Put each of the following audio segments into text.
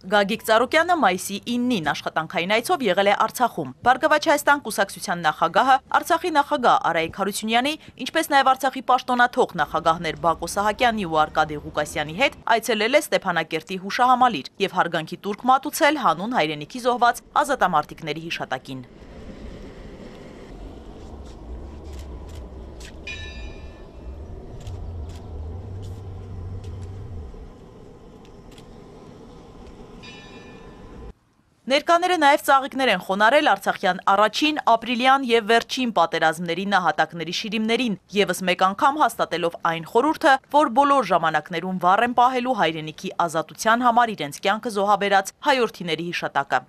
Գագիկ Ծառուկյանը մայիսի 9-ին աշխատանքային այցով եղել է Արցախում։ Բարգավաճ Հայաստան կուսակցության նախագահը, Արցախի նախագահ Արայիկ Հարությունյանի, ինչպես նաև Արցախի պաշտոնաթող նախագահներ Բակո Սահակյանի ու Արկադի Ղուկասյանի հետ այցելել է Ստեփանակերտի հուշահամալիր եւ հարգանքի տուրք մատուցել հանուն հայրենիքի զոհված ազատամարտիկների հիշատակին։ Ներկաները նաև ծաղիկներ են խոնարել Արցախյան առաջին, ապրիլյան եւ վերջին պատերազմների նահատակների շիրիմներին, եւս մեկ անգամ հաստատելով այն խորհուրդը, որ բոլոր ժամանակներում վառ են պահելու հայրենիքի ազատության համար իրենց կյանքը զոհաբերած հայորդիների հիշատակը։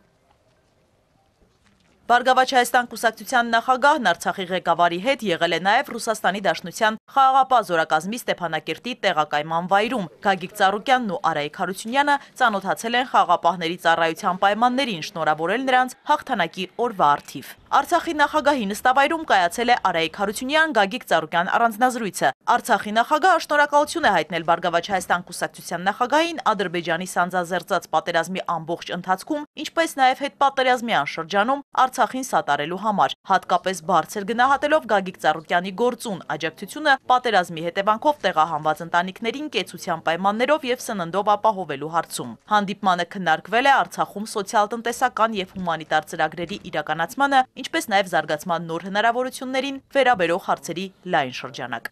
Բարգավաճ Հայաստան կուսակցության նախագահն Արցախի ղեկավարի հետ եղել է նաև Ռուսաստանի Դաշնության խաղաղապահ զորակազմի Ստեփանակերտի տեղակայման վայրում։ Գագիկ Ծառուկյանն ու Արայիկ Հարությունյանը ծանոթացել են խաղաղապահների ծառայության պայմաններին, շնորհավորել նրանց հաղթանակի օրվա արդիվ։ Արցախի նախագահի նստավայրում կայացել է Արայիկ Հարությունյան Գագիկ Ծառուկյան առանձնազրույցը։ Արցախի նախագահը շնորհակալություն է հայտնել Բարգավաճ Հայաստան կուսակցության նախագահին Ադրբեջանի սանձազերծած պատերազմի ամբողջ ընթացքում, ինչպես նաև հետպատերազմյան շրջանում Արցախին սատարելու համար, հատկապես բարձր գնահատելով Գագիկ Ծառուկյանի գործուն աջակցությունը պատերազմի հետևանքով տեղահանված ընտանիքներին կեցության պայմաններով եւ սննդով ապահովելու հարցում։ Հանդիպմանը քննարկվել է Արցախում սոցիալ-տնտեսական եւ հումանիտար ծրագրերի իրականացմանը, ինչպես նաև զարգացման նոր հնարավորություններին վերաբերող հարցերի լայն շրջանակ։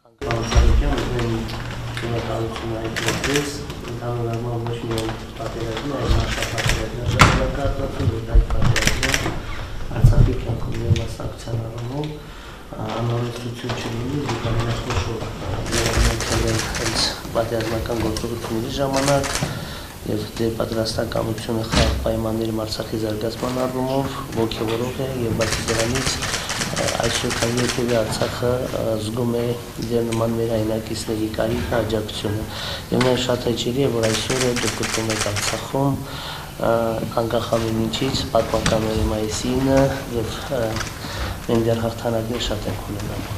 ընդհանուր առմամբ ոչ միայն պատերազմի, այլ աշխատանքներն ժամանակահատվածում եւ այդ պատերազմում Արցախի կյանքում եւ առումով անորոշություն չլինի եւ ամենախոշոր են հենց պատերազմական գործողությունների ժամանակ եւ դե պատրաստականությունը խաղ պայմաններում Արցախի զարգացման առումով ողջորող է եւ բացի դրանից այսօր քանի երբևէ Արցախը զգում է դեր նման մեր հայնակիցների կարիքը աջակցությունը եւ նա շատ հեչելի է որ այսօր դուք գտնվում եք Արցախում անկախալու ինչից պատմականների մայիսինը եւ մենք դեռ հաղթանակներ շատ ենք ունենալու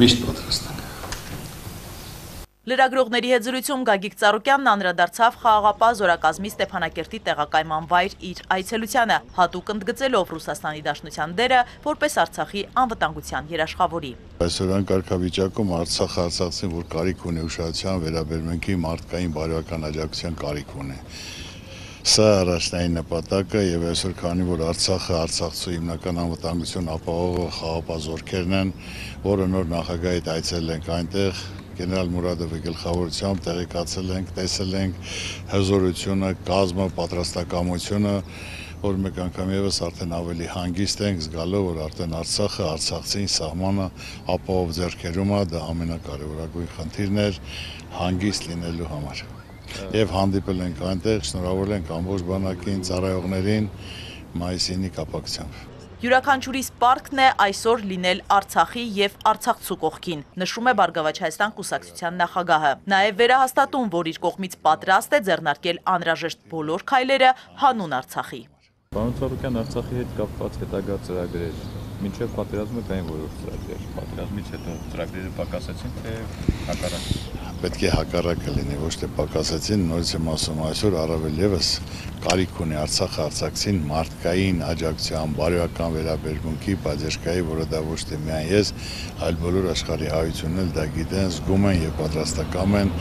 միշտ պատրաստ Լրագրողների հետ զրույցում Գագիկ Ծառուկյանն անդրադարձավ խաղաղապահ զորակազմի Ստեփանակերտի տեղակայման վայր իր այցելությանը, հատուկ ընդգծելով Ռուսաստանի Դաշնության դերը որպես Արցախի անվտանգության երաշխավորի։ Այսօրվան կարգավիճակում Արցախը արցախցին, որ կարիք ունի ուշադրության վերաբերմունքի մարդկային բարոյական աջակցության կարիք ունի։ Սա առաջնային նպատակը եւ այսօր քանի որ Արցախը Արցախցու հիմնական անվտանգություն ապահովող խաղապահ զորքերն են, որը նոր նախագահի այցելել ենք այնտեղ, գեներալ Մուրադովի գլխավորությամբ տեղեկացել ենք, տեսել ենք հզորությունը, կազմը, պատրաստակամությունը, որ մեկ անգամ եւս արդեն ավելի հանգիստ ենք զգալով, որ արդեն Արցախը, Արցախցին սահմանը ապահով ձեռքերում է, դա ամենակարևորագույն խնդիրն էր հանգիստ լինելու համար։ Եվ հանդիպել ենք այնտեղ, շնորհավորել ենք ամբողջ բանակին, ծառայողներին մայիսինի կապակցությամբ։ Յուրաքանչյուրի սպարտքն է այսօր լինել Արցախի եւ Արցախցու կողքին, նշում է Բարգավաճ Հայաստան կուսակցության նախագահը։ Նաեւ վերահաստատում, որ իր կողմից պատրաստ է ձեռնարկել անհրաժեշտ բոլոր քայլերը հանուն Արցախի։ Պարոն Ծառուկյան, Արցախի հետ կապված հետագա ծրագրեր մինչև պատերազմը կային որոշ ծրագրեր։ Պատերազմից հետո ծրագրերը պակասեցին, թե հակառակ։ Պետք է հակառակը լինի, ոչ թե պակասեցին, նորից եմ ասում այսօր առավել եւս կարիք ունի Արցախը արցախցին մարդկային աջակցության, բարոյական վերաբերմունքի, բաժերկայի, որը դա ոչ թե միայն ես, այլ բոլոր աշխարհի հայությունն էլ դա գիտեն, զգում են եւ պատրաստակամ են,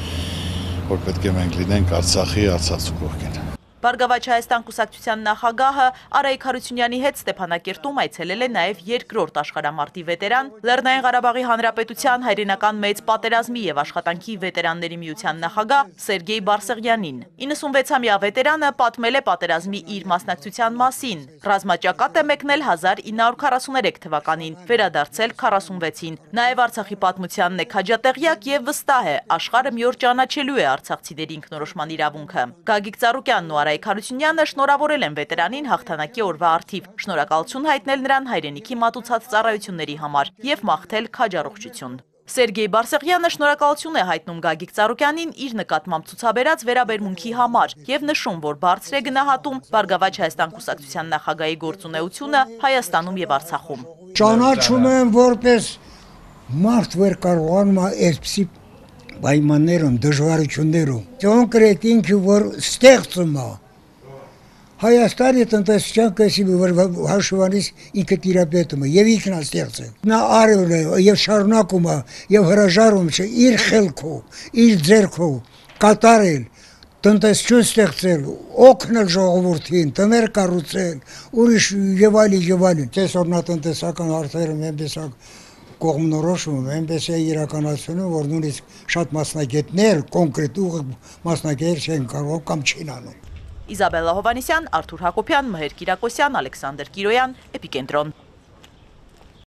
որ պետք է մենք լինենք Արցախի, Արցախցու կողքին։ Բարգավաճ Հայաստան կուսակցության նախագահը Արայիկ Հարությունյանի հետ Ստեփանակերտում այցելել է նաև երկրորդ աշխարհամարտի վետերան, Լեռնային Ղարաբաղի Հանրապետության հայրենական մեծ պատերազմի եւ աշխատանքի վետերանների միության նախագահ Սերգեյ Բարսեղյանին։ 96-ամյա վետերանը պատմել է պատերազմի իր մասնակցության մասին։ Ռազմաճակատ է մեկնել 1943 թվականին, վերադարձել 46-ին։ Նաև Արցախի պատմությանն է քաջատեղյակ եւ վստահ է, աշխարհը մի օր ճանաչելու է արցախցիների ինքնորոշման իրավունքը։ Գագիկ Ծառուկյանն ու Արայիկ Արայք Հարությունյանը շնորհավորել են վետերանին հաղթանակի օրվա արդիվ, շնորհակալություն հայտնել նրան հայրենիքի մատուցած ծառայությունների համար եւ մաղթել քաջառողջություն։ Սերգեյ Բարսեղյանը շնորհակալություն է հայտնում Գագիկ Ծառուկյանին իր նկատմամբ ցուցաբերած վերաբերմունքի համար եւ նշում, որ բարձր է գնահատում Բարգավաճ Հայաստան կուսակցության նախագահի գործունեությունը Հայաստանում եւ Արցախում։ Ճանաչում եմ որպես մարդ, որ կարողանում է այսպիսի պայմաններում, դժվարություններում։ Կոնկրետ ինքը որ ստեղծում է Հայաստանի տնտեսության կեսի որ հաշվանից ինքը տիրապետում է եւ ինքն է ստեղծել։ Նա արել է եւ շարունակում է եւ հրաժարում չէ իր խելքով, իր ձեռքով կատարել տնտեսություն ստեղծել, օգնել ժողովրդին, տներ կառուցել, ուրիշ եւ այլն եւ այլն։ Այսօր նա տնտեսական հարցերը այնպես է կողմնորոշում, այնպես է իրականացնում, որ նույնիսկ շատ մասնագետներ, կոնկրետ ուղիղ մասնագետներ չեն կարող կամ չեն անում։ Իզաբելլա Հովանիսյան, Արթուր Հակոբյան, Մհեր Կիրակոսյան, Ալեքսանդր Կիրոյան, Էպիկենտրոն։